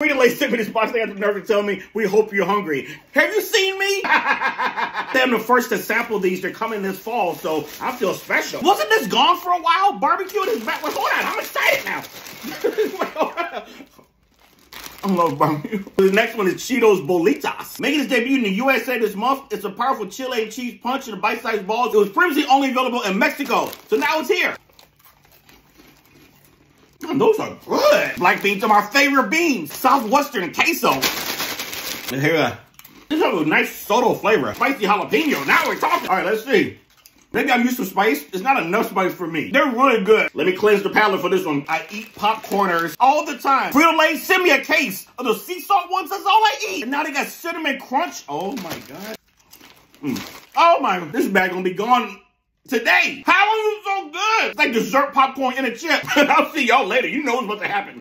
Sent me this box. They had the nerve to tell me, we hope you're hungry. Have you seen me? I'm the first to sample these. They're coming this fall, so I feel special. Wasn't this gone for a while? Barbecue is back. Wait, hold on. I'm excited now. I love barbecue. The next one is Cheetos Bolitas. Making its debut in the USA this month, it's a powerful chili and cheese punch in a bite-sized balls. It was previously only available in Mexico, so now it's here. Mm, those are good. Black beans are my favorite beans. Southwestern queso. And here, this has a nice soda flavor. Spicy jalapeno. Now we're talking. All right, let's see. Maybe I'm used to spice. It's not enough spice for me. They're really good. Let me cleanse the palate for this one. I eat popcorners all the time. Frito-Lay, send me a case of those sea salt ones. That's all I eat. And now they got cinnamon crunch. Oh my God. Mm. Oh my, this bag gonna be gone today. How is it so good? It's like dessert popcorn in a chip. I'll see y'all later. You know what's about to happen.